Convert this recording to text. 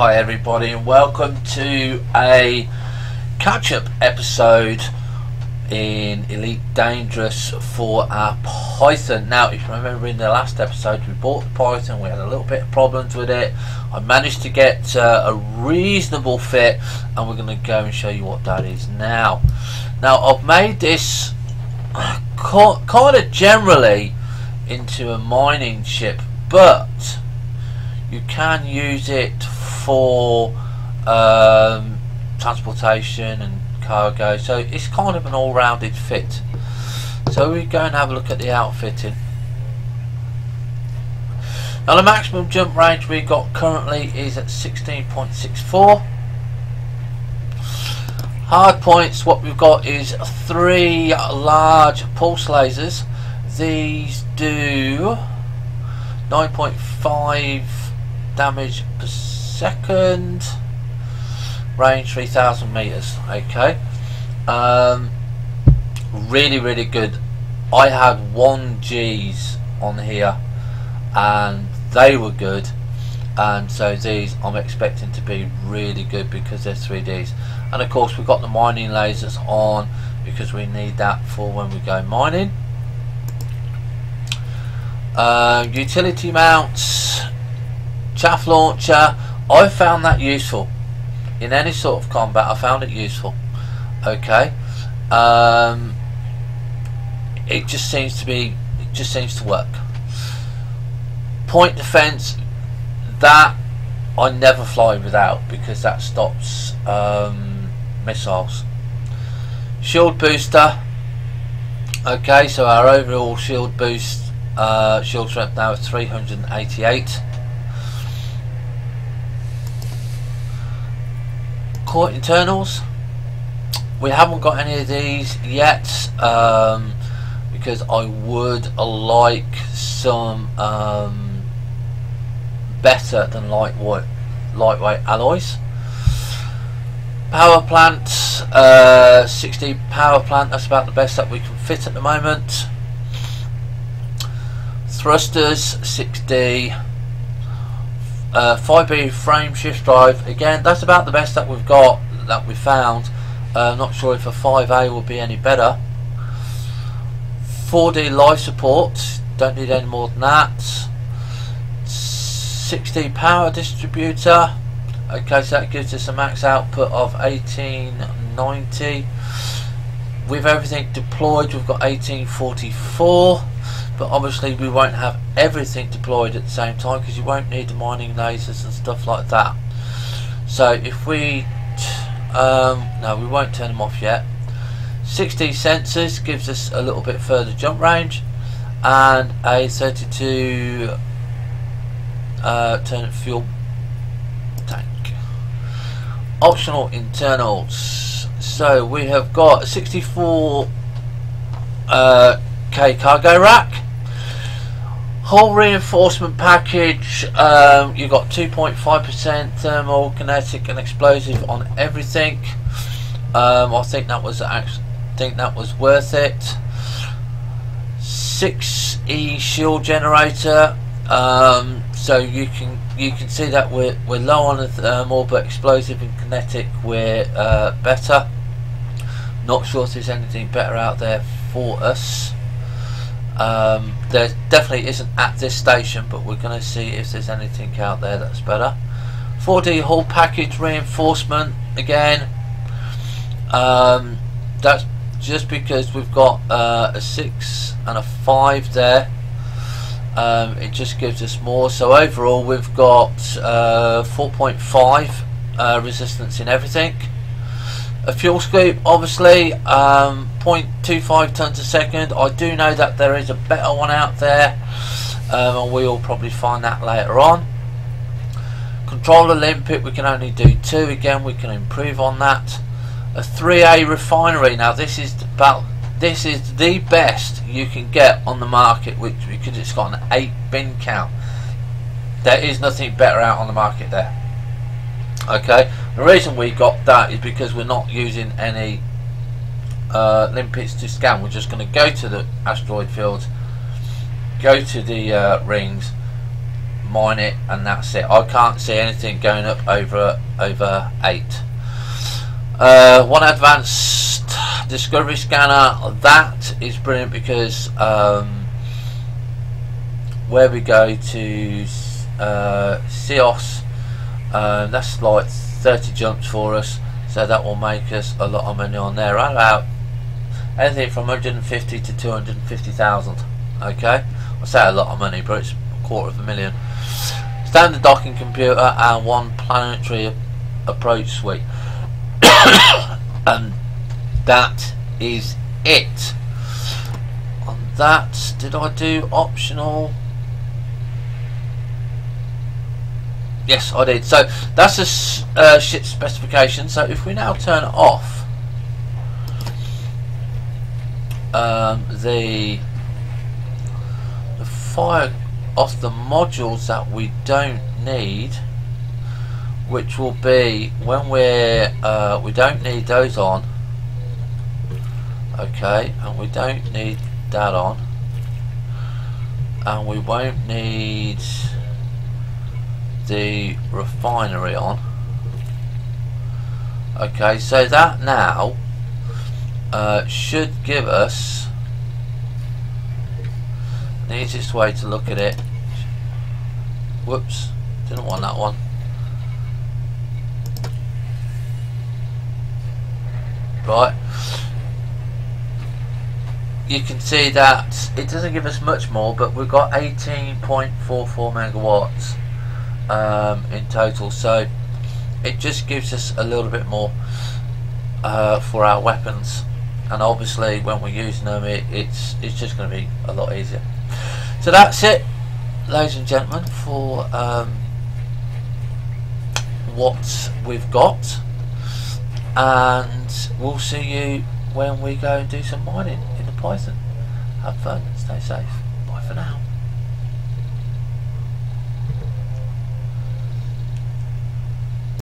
Hi everybody and welcome to a catch-up episode in Elite Dangerous for our Python. Now if you remember in the last episode we bought the Python, we had a little bit of problems with it. I managed to get uh, a reasonable fit and we're going to go and show you what that is now. Now I've made this kind of generally into a mining ship but you can use it for um, transportation and cargo. So it's kind of an all-rounded fit. So we go and have a look at the outfitting. Now the maximum jump range we've got currently is at 16.64 hard points what we've got is three large pulse lasers. These do 9.5 damage per second. Range 3000 meters okay. Um, really really good. I had one G's on here and they were good. And so these I'm expecting to be really good because they're 3Ds and of course we've got the mining lasers on because we need that for when we go mining. Uh, utility mounts chaff launcher I found that useful. In any sort of combat I found it useful. Okay? Um, it just seems to be it just seems to work. Point defense that I never fly without because that stops um, missiles. Shield booster. Okay so our overall shield boost uh, shield strength now is 388 core internals. We haven't got any of these yet um, because I would like some um, better than lightweight lightweight alloys. Power plant uh, 60 power plant that's about the best that we can fit at the moment. Thrusters 6D uh, 5B frame shift drive again that's about the best that we've got that we found. Uh, not sure if a 5A will be any better. 4D life support don't need any more than that. 60 power distributor okay so that gives us a max output of 1890 with everything deployed we've got 1844 but obviously we won't have everything deployed at the same time because you won't need the mining lasers and stuff like that. So if we um, no we won't turn them off yet. 60 sensors gives us a little bit further jump range and a 32 uh, turn fuel tank. Optional internals. So we have got 64 uh, K cargo rack Hull reinforcement package, um, you got 2.5% thermal, kinetic and explosive on everything. Um, I think that was I think that was worth it. 6E shield generator. Um, so you can you can see that we're we're low on the thermal, but explosive and kinetic we're uh, better. Not sure if there's anything better out there for us. Um, there definitely isn't at this station, but we're going to see if there's anything out there that's better. 4D hull package reinforcement again. Um, that's just because we've got uh, a 6 and a 5 there. Um, it just gives us more. So overall, we've got uh, 4.5 uh, resistance in everything a fuel scoop obviously um, 0.25 tons a second. I do know that there is a better one out there um, and we'll probably find that later on. Controller limpet we can only do two. Again we can improve on that. A 3A refinery. Now this is about this is the best you can get on the market which because it's got an 8 bin count. There is nothing better out on the market there. Okay the reason we got that is because we're not using any uh, limpets to scan we're just going to go to the asteroid fields go to the uh, rings mine it, and that's it. I can't see anything going up over over eight. Uh, one advanced discovery scanner. That is brilliant because um, where we go to uh, Ceos, uh, that's like 30 jumps for us, so that will make us a lot of money on there. Right about anything from 150 to 250,000. Okay, I say a lot of money, but it's a quarter of a million. Standard docking computer and one planetary approach suite. and that is it. On that, did I do optional? Yes, I did. So that's a uh, ship specification. So if we now turn off um, the the fire off the modules that we don't need, which will be when we're uh, we don't need those on. Okay, and we don't need that on, and we won't need the refinery on. Okay, so that now uh, should give us the easiest way to look at it. Whoops, didn't want that one. Right. You can see that it doesn't give us much more, but we've got 18.44 megawatts um, in total. So it just gives us a little bit more uh, for our weapons. And obviously when we're using them it, it's it's just going to be a lot easier. So that's it ladies and gentlemen for um, what we've got. And we'll see you when we go and do some mining in the Python. Have fun. Stay safe. Bye for now